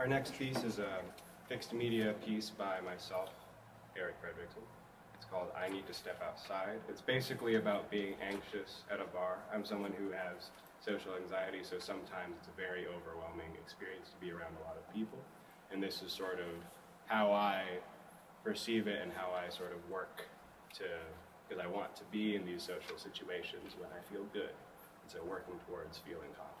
our next piece is a fixed media piece by myself, Erik Fredriksen. It's called I Need to Step Outside. It's basically about being anxious at a bar. I'm someone who has social anxiety, so sometimes it's a very overwhelming experience to be around a lot of people. And this is sort of how I perceive it and how I sort of work to, because I want to be in these social situations when I feel good. And so working towards feeling confident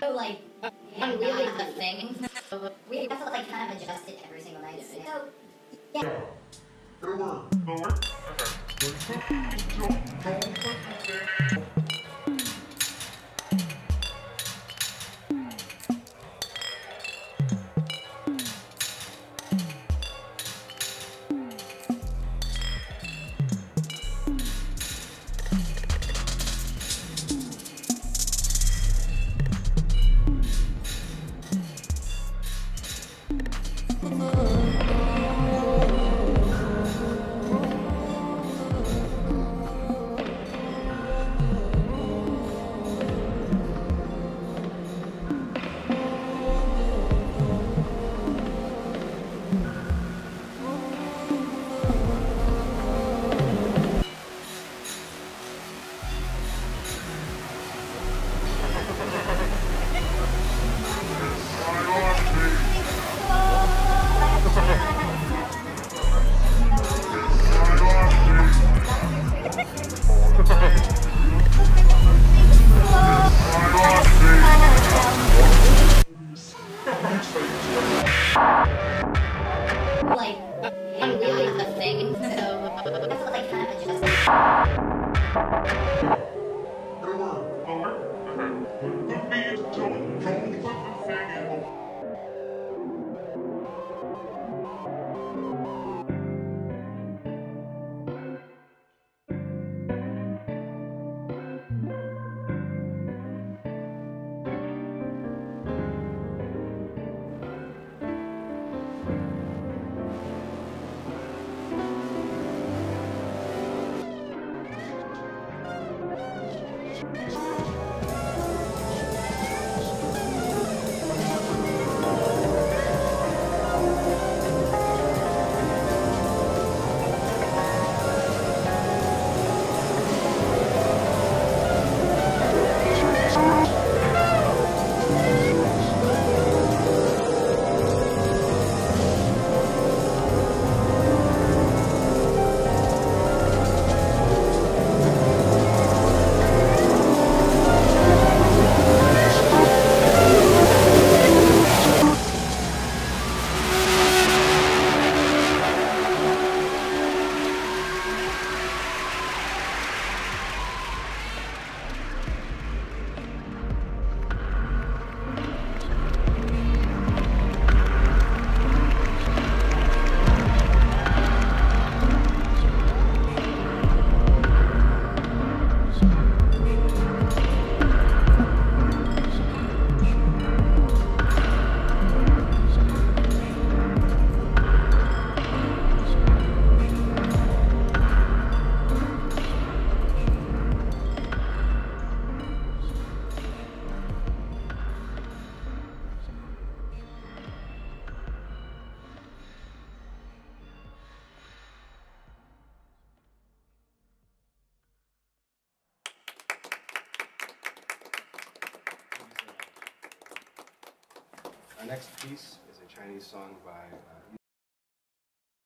So like, I'm really the thing. We have to like kind of adjust it every single night. So yeah. It'll work. It'll? Okay. you Thank next piece is a Chinese song by uh,